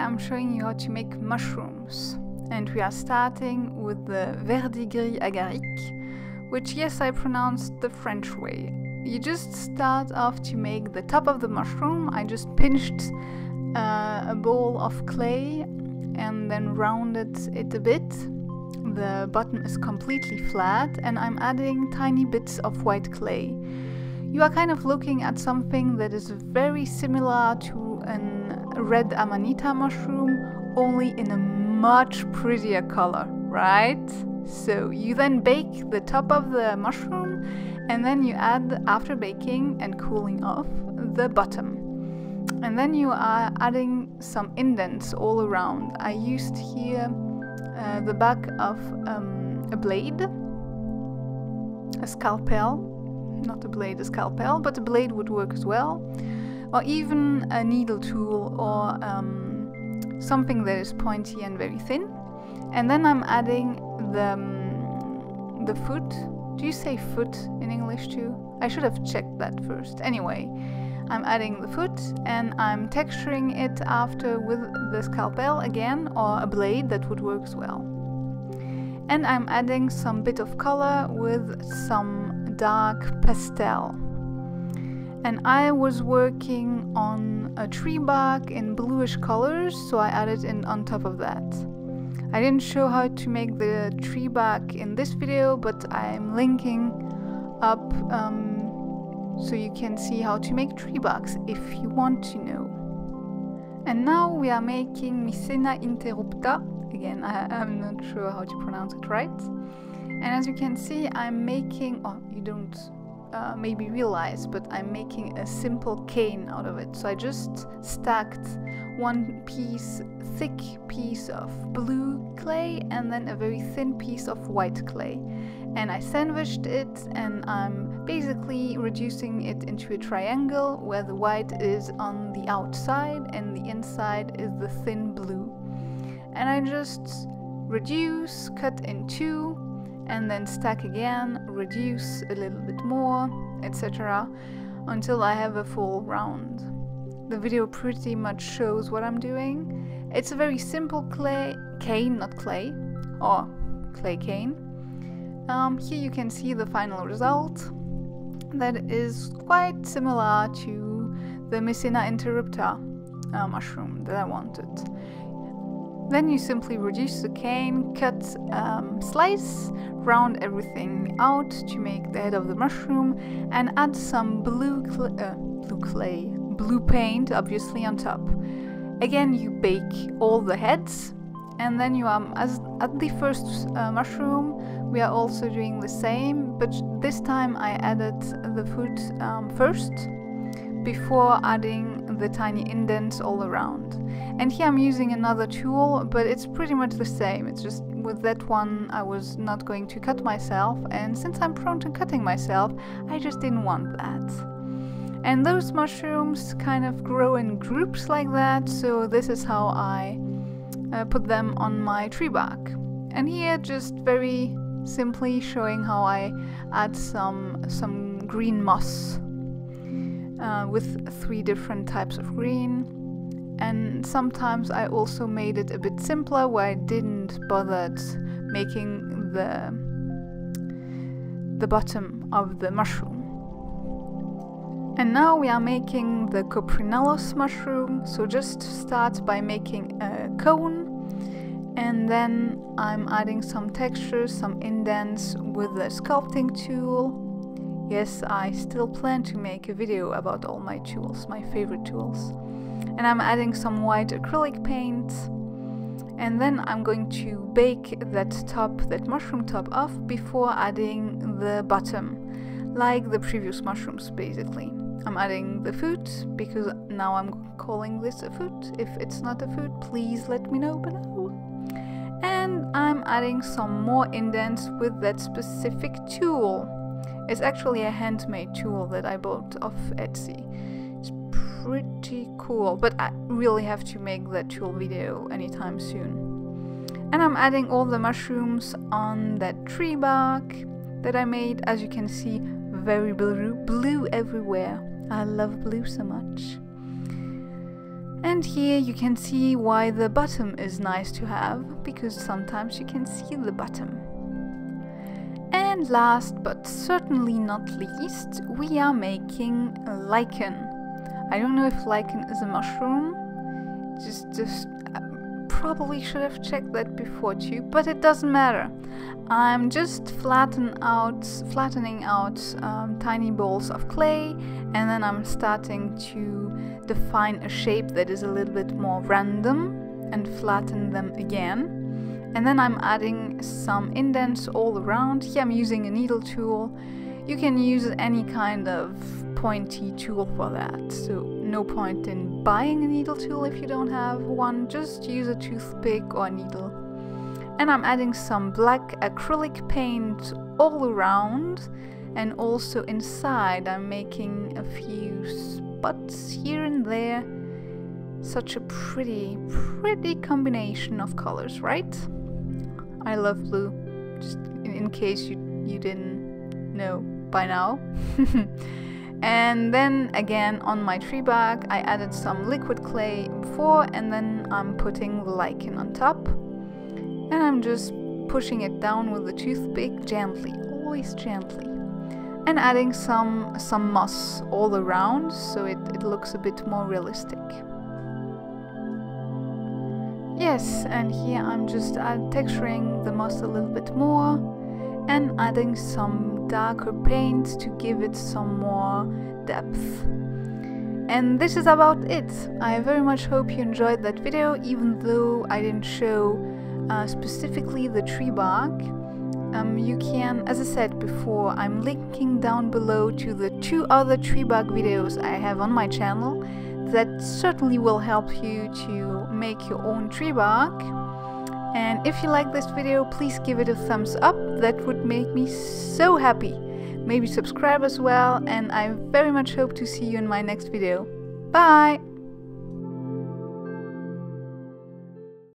I'm showing you how to make mushrooms. And we are starting with the verdigris agaric, which yes, I pronounced the French way. You just start off to make the top of the mushroom. I just pinched uh, a bowl of clay and then rounded it a bit. The bottom is completely flat and I'm adding tiny bits of white clay. You are kind of looking at something that is very similar to a red amanita mushroom, only in a much prettier color, right? So you then bake the top of the mushroom and then you add, after baking and cooling off, the bottom. And then you are adding some indents all around. I used here uh, the back of um, a blade, a scalpel, not a blade, a scalpel, but a blade would work as well, or even a needle tool or um, something that is pointy and very thin. And then I'm adding the, um, the foot. Do you say foot in English too? I should have checked that first. Anyway, I'm adding the foot and I'm texturing it after with the scalpel again or a blade that would work as well. And I'm adding some bit of color with some dark pastel. And I was working on a tree bark in bluish colors, so I added in on top of that. I didn't show how to make the tree bark in this video, but I'm linking up um, so you can see how to make tree barks if you want to know. And now we are making Mycena interrupta. Again, I, am not sure how to pronounce it right. And as you can see, I'm making, oh, you don't uh, maybe realize, but I'm making a simple cane out of it. So I just stacked one piece, thick piece of blue clay and then a very thin piece of white clay. And I sandwiched it and I'm basically reducing it into a triangle where the white is on the outside and the inside is the thin blue. And I just reduce, cut in two, and then stack again, reduce a little bit more, etc. until I have a full round. The video pretty much shows what I'm doing. It's a very simple clay cane, not clay, or clay cane. Um, here you can see the final result that is quite similar to the Mycena interrupta uh, mushroom that I wanted. Then you simply reduce the cane, cut, um, slice, round everything out to make the head of the mushroom, and add some blue, cl uh, blue clay, blue paint, obviously on top. Again, you bake all the heads, and then you um, as at the first uh, mushroom, we are also doing the same, but this time I added the foot um, first before adding the tiny indents all around. And here I'm using another tool, but it's pretty much the same. It's just with that one I was not going to cut myself, and since I'm prone to cutting myself, I just didn't want that. And those mushrooms kind of grow in groups like that, so this is how I uh, put them on my tree bark. And here just very simply showing how I add some some green moss uh, with three different types of green. And sometimes I also made it a bit simpler where I didn't bother making the the bottom of the mushroom. And now we are making the Coprinellus mushroom, so just start by making a cone and then I'm adding some textures, some indents with the sculpting tool Yes, I still plan to make a video about all my tools, my favorite tools. And I'm adding some white acrylic paint. And then I'm going to bake that top, that mushroom top off before adding the bottom, like the previous mushrooms basically. I'm adding the foot because now I'm calling this a foot. If it's not a foot, please let me know below. And I'm adding some more indents with that specific tool. It's actually a handmade tool that I bought off Etsy. It's pretty cool, but I really have to make that tool video anytime soon. And I'm adding all the mushrooms on that tree bark that I made. As you can see, very blue, blue everywhere. I love blue so much. And here you can see why the bottom is nice to have, because sometimes you can see the bottom. And last but certainly not least, we are making lichen. I don't know if lichen is a mushroom, just, just probably should have checked that before too, but it doesn't matter. I'm just flatten out, flattening out um, tiny balls of clay and then I'm starting to define a shape that is a little bit more random and flatten them again. And then I'm adding some indents all around. Here I'm using a needle tool. You can use any kind of pointy tool for that. So no point in buying a needle tool if you don't have one, just use a toothpick or a needle. And I'm adding some black acrylic paint all around and also inside I'm making a few spots here and there. Such a pretty, pretty combination of colors, right? I love blue, just in, case you, you didn't know by now. And then again on my tree bark I added some liquid clay before and then I'm putting the lichen on top. And I'm just pushing it down with a toothpick gently, always gently. And adding some, some moss all around so it, it looks a bit more realistic. Yes, and here I'm just uh, texturing the moss a little bit more and adding some darker paint to give it some more depth. And this is about it. I very much hope you enjoyed that video, even though I didn't show uh, specifically the tree bark. Um, you can, as I said before, I'm linking down below to the two other tree bark videos I have on my channel that certainly will help you to make your own tree bark and if you like this video, please give it a thumbs up, that would make me so happy. Maybe subscribe as well, and I very much hope to see you in my next video. Bye!